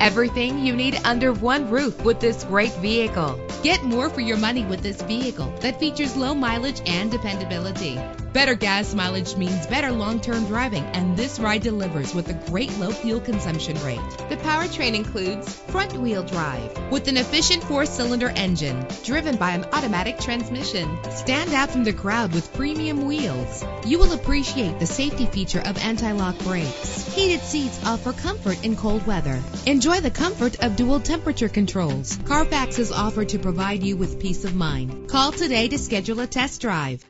Everything you need under one roof with this great vehicle. Get more for your money with this vehicle that features low mileage and dependability. Better gas mileage means better long-term driving, and this ride delivers with a great low fuel consumption rate. The powertrain includes front-wheel drive with an efficient four-cylinder engine driven by an automatic transmission. Stand out from the crowd with premium wheels. You will appreciate the safety feature of anti-lock brakes. Heated seats offer comfort in cold weather. Enjoy the comfort of dual temperature controls. Carfax is offered to provide you with peace of mind. Call today to schedule a test drive.